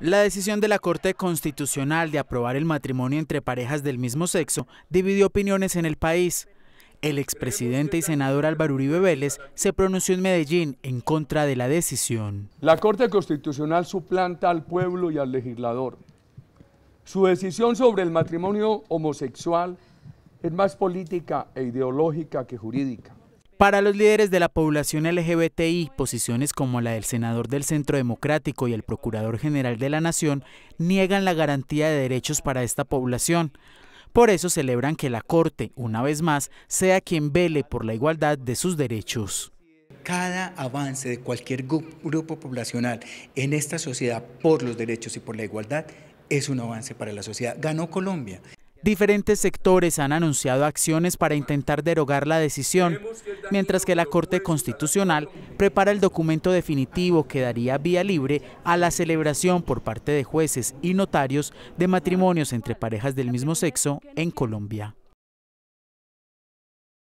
La decisión de la Corte Constitucional de aprobar el matrimonio entre parejas del mismo sexo dividió opiniones en el país. El expresidente y senador Álvaro Uribe Vélez se pronunció en Medellín en contra de la decisión. La Corte Constitucional suplanta al pueblo y al legislador. Su decisión sobre el matrimonio homosexual es más política e ideológica que jurídica. Para los líderes de la población LGBTI, posiciones como la del senador del Centro Democrático y el Procurador General de la Nación niegan la garantía de derechos para esta población. Por eso celebran que la Corte, una vez más, sea quien vele por la igualdad de sus derechos. Cada avance de cualquier grupo poblacional en esta sociedad por los derechos y por la igualdad es un avance para la sociedad. Ganó Colombia. Diferentes sectores han anunciado acciones para intentar derogar la decisión, mientras que la Corte Constitucional prepara el documento definitivo que daría vía libre a la celebración por parte de jueces y notarios de matrimonios entre parejas del mismo sexo en Colombia.